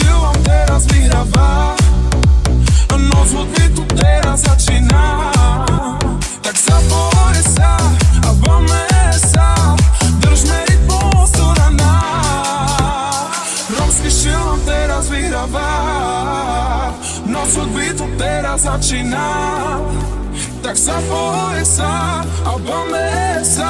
siłą teraz wichra was No złot mi tu teraz začína Tak zapoj zaporysa, albo mesa Drżmy rytmu surana Romski siłą teraz wichra teraz vyhráva Noc mi tu teraz začína Tak zaporysa, albo mesa